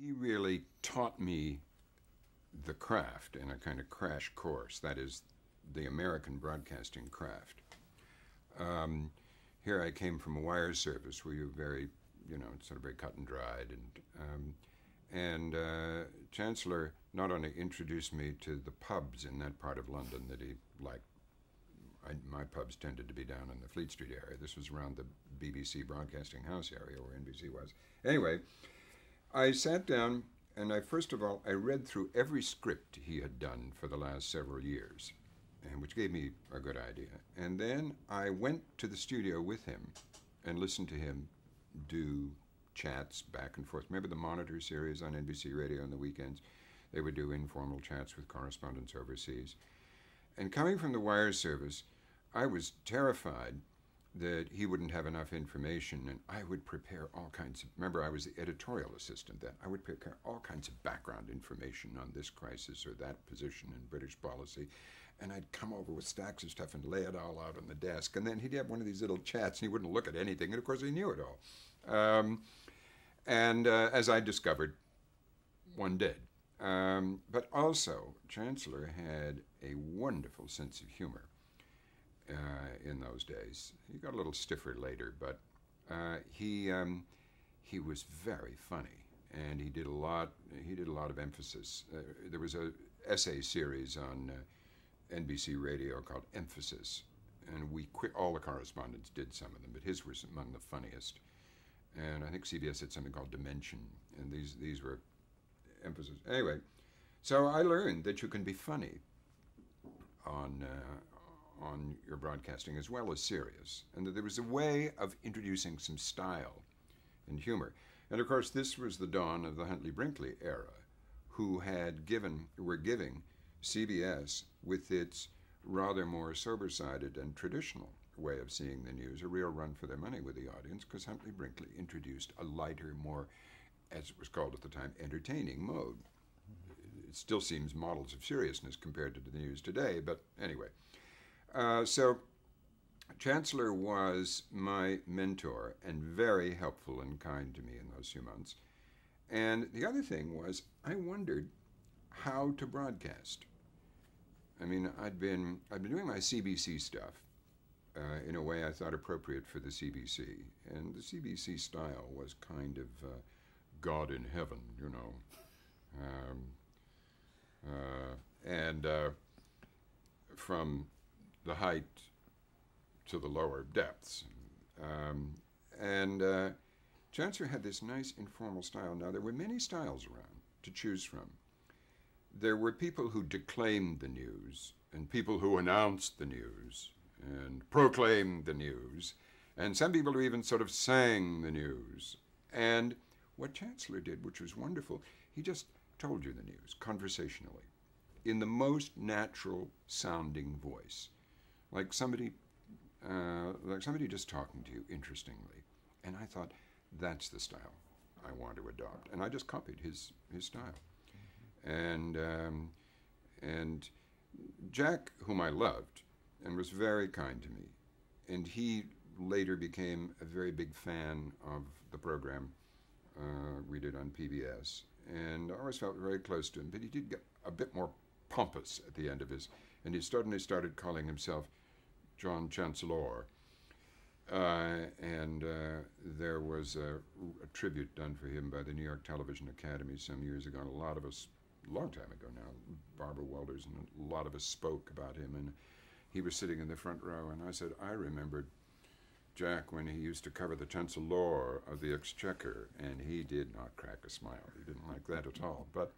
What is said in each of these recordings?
He really taught me the craft in a kind of crash course. That is, the American broadcasting craft. Um, here I came from a wire service where you're very, you know, sort of very cut and dried, and um, and uh, Chancellor not only introduced me to the pubs in that part of London that he liked. I, my pubs tended to be down in the Fleet Street area. This was around the BBC Broadcasting House area where NBC was. Anyway, I sat down and I first of all I read through every script he had done for the last several years, and which gave me a good idea. And then I went to the studio with him and listened to him do chats back and forth. Remember the Monitor series on NBC Radio on the weekends? They would do informal chats with correspondents overseas. And coming from the wire service, I was terrified that he wouldn't have enough information and I would prepare all kinds of remember I was the editorial assistant then. I would prepare all kinds of background information on this crisis or that position in British policy and I'd come over with stacks of stuff and lay it all out on the desk and then he'd have one of these little chats and he wouldn't look at anything and of course he knew it all. Um, and uh, as I discovered one did um, but also Chancellor had a wonderful sense of humor uh, in those days. He got a little stiffer later, but uh, he um, he was very funny, and he did a lot. He did a lot of emphasis. Uh, there was a essay series on uh, NBC Radio called Emphasis, and we quit. All the correspondents did some of them, but his was among the funniest. And I think CBS had something called Dimension, and these these were emphasis. Anyway, so I learned that you can be funny on uh, on your broadcasting as well as serious, and that there was a way of introducing some style and humor. And of course, this was the dawn of the Huntley Brinkley era, who had given, were giving CBS, with its rather more sober sided and traditional way of seeing the news, a real run for their money with the audience, because Huntley Brinkley introduced a lighter, more, as it was called at the time, entertaining mode. It still seems models of seriousness compared to the news today, but anyway. Uh, so, Chancellor was my mentor and very helpful and kind to me in those few months. And the other thing was, I wondered how to broadcast. I mean, I'd been I'd been doing my CBC stuff uh, in a way I thought appropriate for the CBC, and the CBC style was kind of uh, God in heaven, you know, um, uh, and uh, from the height to the lower depths. Um, and uh, Chancellor had this nice informal style. Now, there were many styles around to choose from. There were people who declaimed the news, and people who announced the news, and proclaimed the news, and some people who even sort of sang the news. And what Chancellor did, which was wonderful, he just told you the news conversationally in the most natural sounding voice like somebody, uh, like somebody just talking to you interestingly. And I thought, that's the style I want to adopt, and I just copied his his style. And um, and Jack, whom I loved, and was very kind to me, and he later became a very big fan of the program uh, we did on PBS, and I always felt very close to him. But he did get a bit more pompous at the end of his, and he suddenly started calling himself John Chancellor. Uh, and uh, there was a, a, tribute done for him by the New York Television Academy some years ago. And a lot of us, a long time ago now, Barbara Walters and a lot of us spoke about him. And he was sitting in the front row, and I said, I remembered Jack when he used to cover the Chancellor of the Exchequer, and he did not crack a smile. He didn't like that at all. But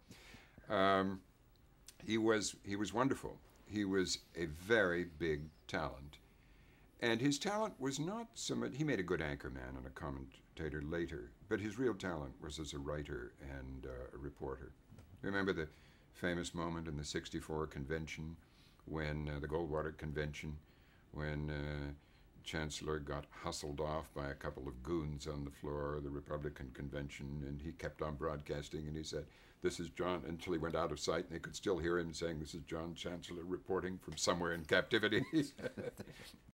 um, he was he was wonderful. He was a very big talent. And his talent was not so much, he made a good anchorman and a commentator later, but his real talent was as a writer and uh, a reporter. Remember the famous moment in the 64 convention when uh, the Goldwater convention, when uh, Chancellor got hustled off by a couple of goons on the floor of the Republican convention, and he kept on broadcasting, and he said, this is John, until he went out of sight, and they could still hear him saying, This is John Chancellor reporting from somewhere in captivity.